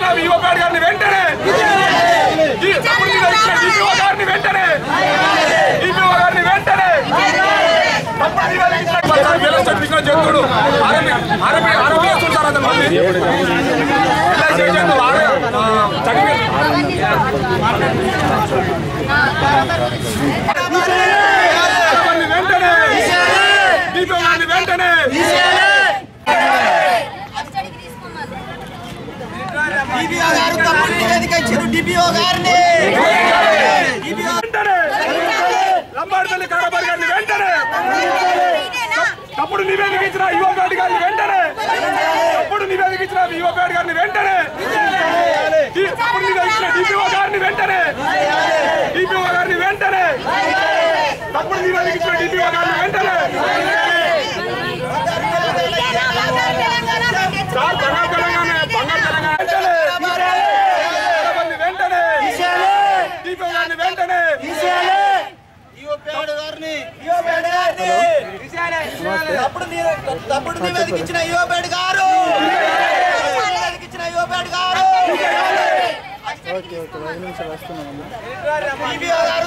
ఇచ్చిన యువకాడి గారిని వెంటనే! ఇచ్చిన గారిని వెంటనే! గారిని వెంటనే! తప్పుడు నివేదిక ఇచ్చిన పద్నాలుగు వేల సర్టిఫికెట్ జంతువుడు ఆరోగ్య ఆరోగ్య ఆరోగ్య వస్తుంటారు అతను మళ్ళీ ఎల్ఐసి జంతువు ఆరోగ్య సర్టిఫికెట్ గారిని వెంటనే డిపిఓ గారిని వెంటనే డిబిఓ గారు తప్పుడు నివేదిక డిబిఓ గారిని! లంబాడిపల్లి కారబారి గారిని వెంటనే! తప్పుడు నివేదిక ఇచ్చిన యువకాడి గారిని వెంటనే తప్పుడు నివేదిక ఇచ్చిన యువకాడి గారిని వెంటనే డి- తప్పుడు నివేదిక ఇచ్చిన డిపిఓ గారిని వెంటనే డిపిఓ గారిని వెంటనే తప్పుడు నివేదిక ఇచ్చిన డిపిఓ గారిని వెంటనే సార్ బంగారు తెలంగాణ బంగారు తెలంగాణ వెంటనే కారబారిని వెంటనే డిపిఓ గారిని వెంటనే యువపేడ గారిని యువపేడ గారిని తప్పుడు తప్పుడు నివేదిక ఇచ్చిన యువపేడ గారు! తప్పుడు నివేదిక ఇచ్చిన యువపేడ గారు!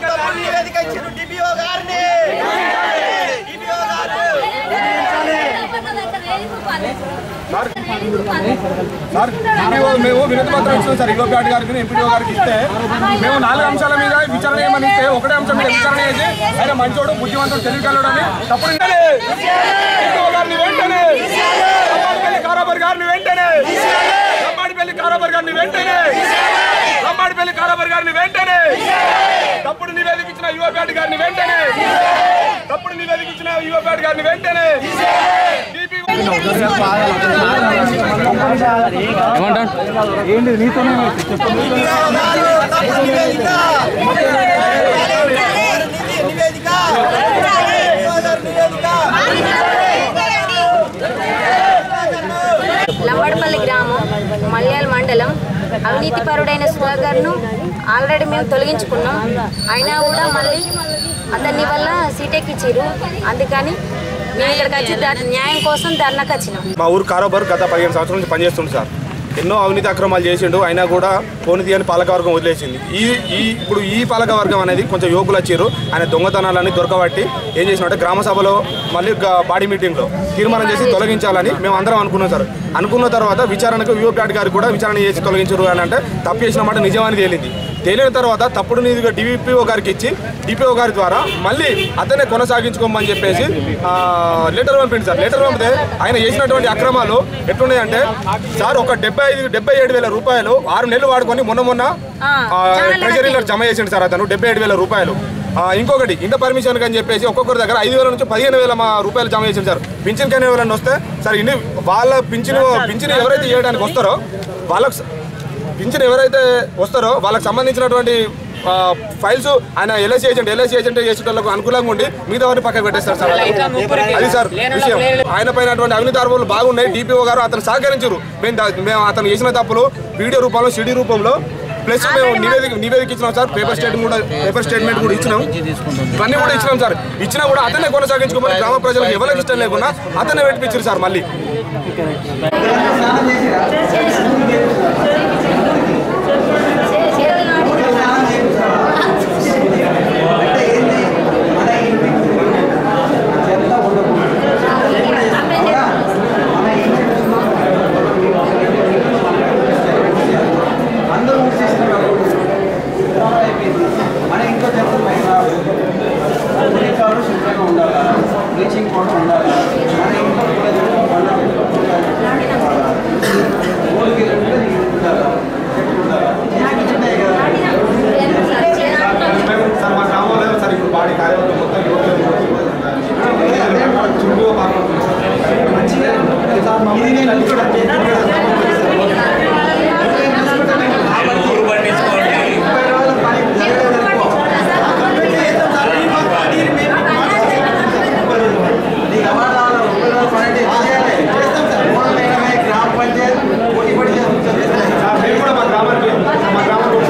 తప్పుడు నివేదిక ఇచ్చిన డిబిఓ గారిని! డిబిఓ గారు! సార్ ఎంపీఓ మేము వినతి పత్రం ఇచ్చాం సార్. ఇగో గారి గారికి ఎంపీఓ గారికి ఇస్తే మేము నాలుగు అంశాల మీద విచారణ ఏమని ఇస్తే ఒకటే అంశం మీద విచారణ చేసి ఆయన మంచోడు బుద్ధివంతుడు తెలివికలడు తప్పుడు వెంటనే. గారిని వెంటనే. లంబాడిపల్లి కారాబర్ గారిని వెంటనే. లంబాడిపల్లి కారాబర్ గారిని వెంటనే. లంబాడిపల్లి కారాబర్ గారిని వెంటనే. తప్పుడు నివేదిక ఇచ్చిన యువపేట గారిని వెంటనే. తప్పుడు నివేదిక ఇచ్చిన యువపేట గారిని వెంటనే. DP ఏంటి నీతోనే తప్పుడు గ్రామం మల్యాల మండలం. అవినీతిపరుడైన సుధాకర్ను ఆల్రెడీ మేము తొలగించుకున్నాం. అయినా కూడా మళ్ళీ అతన్ని వల్ల సీటెక్ ఇచ్చిర్రు అందుకని మేము ఇక్కడికి వచ్చి న్యాయం కోసం వచ్చినాం. మా ఊరు కారోబారు గత పదిహేను సంవత్సరాల నుంచి పనిచేస్తుంది సార్. ఎన్నో అవినీతి అక్రమాలు చేసిండు అయినా కూడా పోనీ తీయని పాలకవర్గం వదిలేసింది. ఈ ఈ ఇప్పుడు ఈ పాలకవర్గం అనేది కొంచెం యువకులు వచ్చారు ఆయన దొంగతనాలని దొరకబట్టి ఏం చేసినట్టే గ్రామ సభలో మళ్ళీ ఒక బాడీ మీటింగ్లో తీర్మానం చేసి తొలగించాలని మేము అందరం అనుకున్నాం సార్. అనుకున్న తర్వాత విచారణకు యువపేట గారు కూడా విచారణ చేసి తొలగించారు అని అంటే తప్పు చేసిన మాట నిజమని తేలింది. తేలిన తర్వాత తప్పుడు నిధిగా డిపిఓ గారికి ఇచ్చి డిపిఓ గారి ద్వారా మళ్ళీ అతనే కొనసాగించుకోమని చెప్పేసి లెటర్ పంపింది సార్. లెటర్ పంపితే ఆయన చేసినటువంటి అక్రమాలు ఎట్లున్నాయంటే సార్ ఒక డెబ్బై ఐదు డెబ్బై ఏడు వేల రూపాయలు ఆరు నెలలు వాడుకొని మొన్న మొన్న ట్రెజరీలో జమ చేసిండు సార్ అతను డెబ్బై ఏడు వేల రూపాయలు. ఇంకొకటి ఇంత పర్మిషన్ అని చెప్పేసి ఒక్కొక్కరి దగ్గర ఐదు వేల నుంచి పదిహేను వేల మా రూపాయలు జమ చేసిండు సార్. పింఛన్ కానీ ఎవరైనా వస్తే సార్ ఇన్ని వాళ్ళ పింఛన్ పింఛన్ ఎవరైతే చేయడానికి వస్తారో వాళ్ళకు పింఛన్ ఎవరైతే వస్తారో వాళ్ళకి సంబంధించినటువంటి ఫైల్స్ ఆయన ఎల్ఐసి ఏజెంట్ ఎల్ఐసి ఏజెంట్ చేసేటోళ్ళకు అనుకూలంగా ఉండి మిగతా వారిని పక్కకు పెట్టేస్తారు సార్. అది సార్ విషయం. ఆయన పైన అవినీతి ఆరోపణలు బాగున్నాయి. డిపిఓ గారు అతను సహకరించారు. మేము మేము అతను చేసిన తప్పులు వీడియో రూపంలో సిడీ రూపంలో ప్లస్ మేము నివేదిక నివేదిక ఇచ్చినాం సార్. పేపర్ స్టేట్మెంట్ కూడా పేపర్ స్టేట్మెంట్ కూడా ఇచ్చినాం. ఇవన్నీ కూడా ఇచ్చినాం సార్. ఇచ్చినా కూడా అతనే కొనసాగించుకోమని గ్రామ ప్రజలకు ఎవరికి ఇష్టం లేకుండా అతనే పెట్టించారు సార్ మళ్ళీ.